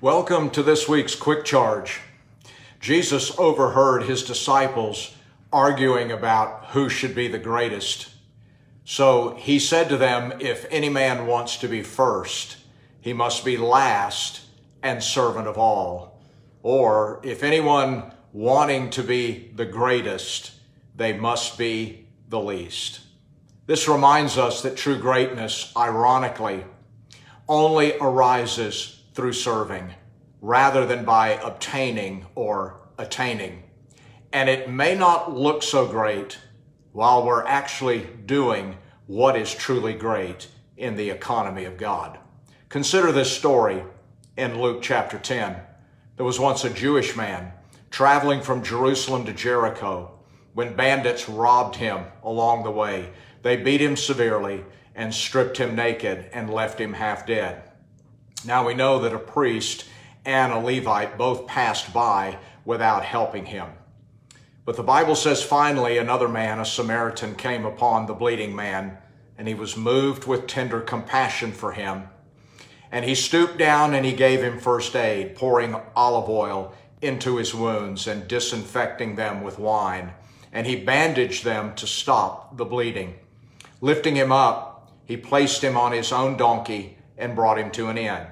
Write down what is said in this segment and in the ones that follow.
Welcome to this week's Quick Charge. Jesus overheard his disciples arguing about who should be the greatest. So he said to them, If any man wants to be first, he must be last and servant of all. Or if anyone wanting to be the greatest, they must be the least. This reminds us that true greatness, ironically, only arises through serving rather than by obtaining or attaining. And it may not look so great while we're actually doing what is truly great in the economy of God. Consider this story in Luke chapter 10. There was once a Jewish man traveling from Jerusalem to Jericho when bandits robbed him along the way. They beat him severely and stripped him naked and left him half dead. Now we know that a priest and a Levite both passed by without helping him. But the Bible says finally another man, a Samaritan, came upon the bleeding man, and he was moved with tender compassion for him. And he stooped down and he gave him first aid, pouring olive oil into his wounds and disinfecting them with wine. And he bandaged them to stop the bleeding. Lifting him up, he placed him on his own donkey and brought him to an inn.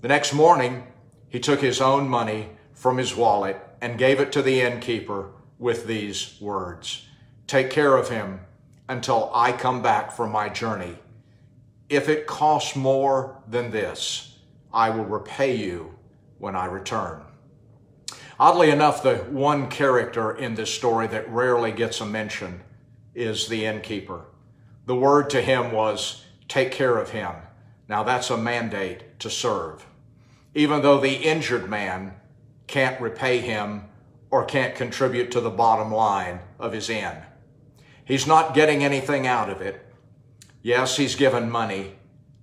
The next morning, he took his own money from his wallet and gave it to the innkeeper with these words Take care of him until I come back from my journey. If it costs more than this, I will repay you when I return. Oddly enough, the one character in this story that rarely gets a mention is the innkeeper. The word to him was, Take care of him now that's a mandate to serve. Even though the injured man can't repay him or can't contribute to the bottom line of his inn. He's not getting anything out of it. Yes, he's given money,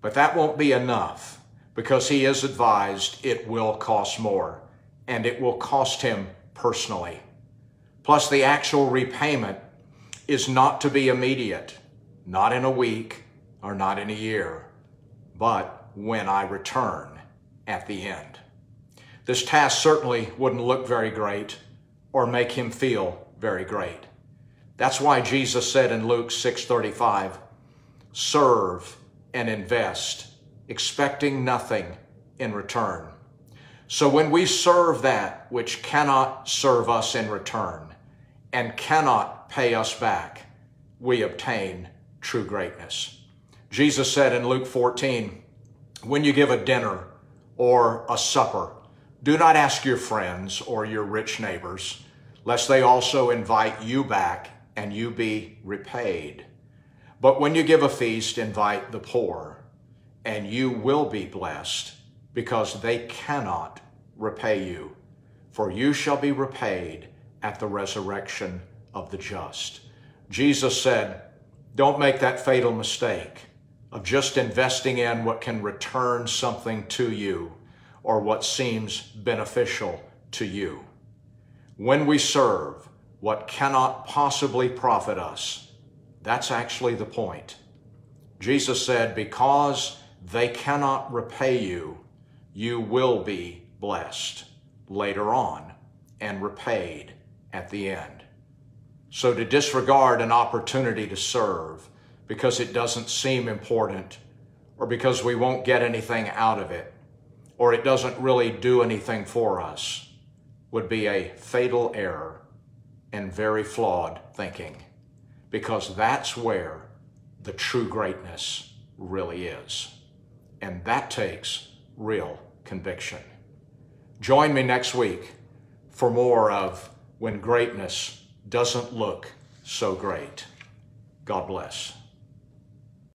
but that won't be enough because he is advised it will cost more and it will cost him personally. Plus, the actual repayment is not to be immediate, not in a week or not in a year but when I return at the end. This task certainly wouldn't look very great or make him feel very great. That's why Jesus said in Luke 6:35, "Serve and invest, expecting nothing in return." So when we serve that which cannot serve us in return and cannot pay us back, we obtain true greatness. Jesus said in Luke 14, when you give a dinner or a supper, do not ask your friends or your rich neighbors, lest they also invite you back and you be repaid. But when you give a feast, invite the poor, and you will be blessed, because they cannot repay you. For you shall be repaid at the resurrection of the just. Jesus said, Don't make that fatal mistake of just investing in what can return something to you or what seems beneficial to you. When we serve what cannot possibly profit us, that's actually the point. Jesus said, because they cannot repay you, you will be blessed later on and repaid at the end. So to disregard an opportunity to serve because it doesn't seem important or because we won't get anything out of it or it doesn't really do anything for us would be a fatal error and very flawed thinking because that's where the true greatness really is. And that takes real conviction. Join me next week for more of When Greatness Doesn't Look So Great. God bless.